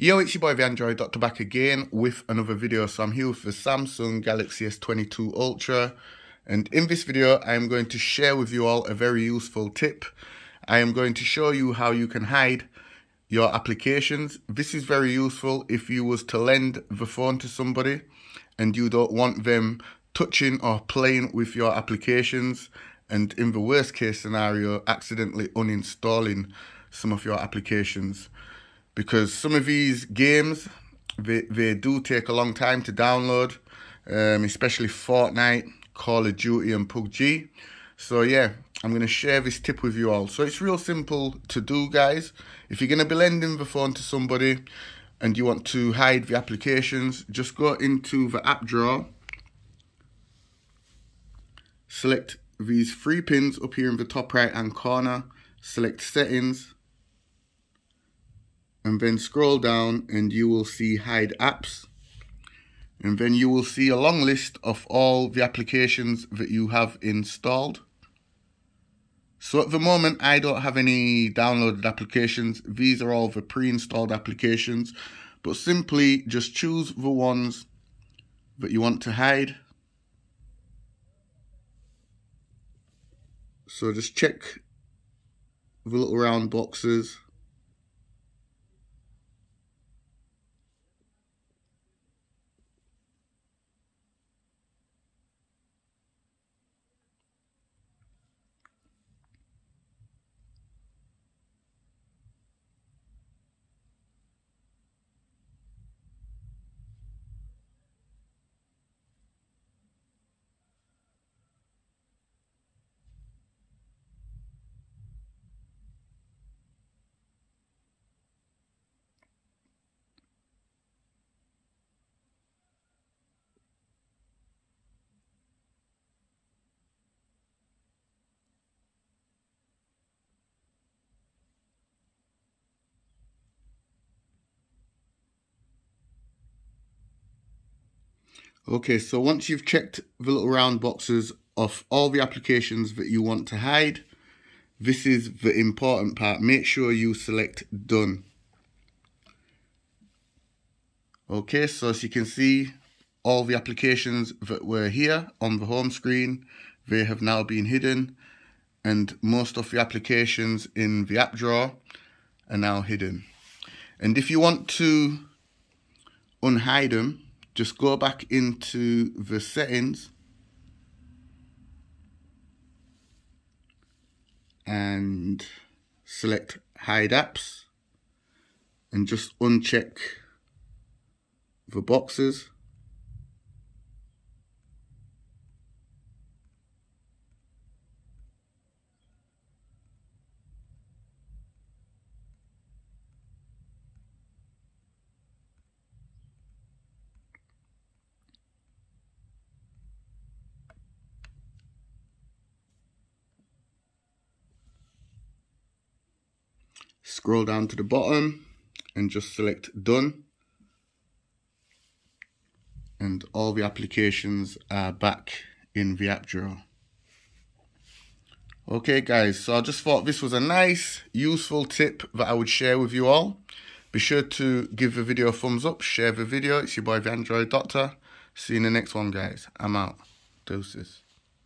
Yo, it's your boy the Android Doctor back again with another video. So I'm here with the Samsung Galaxy S22 Ultra. And in this video, I am going to share with you all a very useful tip. I am going to show you how you can hide your applications. This is very useful if you was to lend the phone to somebody and you don't want them touching or playing with your applications and in the worst case scenario, accidentally uninstalling some of your applications because some of these games they, they do take a long time to download um, especially Fortnite, Call of Duty and PUBG so yeah I'm going to share this tip with you all. So it's real simple to do guys. If you're going to be lending the phone to somebody and you want to hide the applications just go into the app drawer select these three pins up here in the top right hand corner select settings and then scroll down and you will see hide apps. And then you will see a long list of all the applications that you have installed. So at the moment I don't have any downloaded applications. These are all the pre-installed applications. But simply just choose the ones that you want to hide. So just check the little round boxes Okay, so once you've checked the little round boxes of all the applications that you want to hide, this is the important part. Make sure you select done. Okay, so as you can see, all the applications that were here on the home screen, they have now been hidden and most of the applications in the app drawer are now hidden. And if you want to unhide them, just go back into the settings. And select hide apps. And just uncheck the boxes scroll down to the bottom and just select done. And all the applications are back in the app drawer. Okay guys so I just thought this was a nice useful tip that I would share with you all. Be sure to give the video a thumbs up share the video. It's your boy the Android Doctor. See you in the next one guys. I'm out. Doses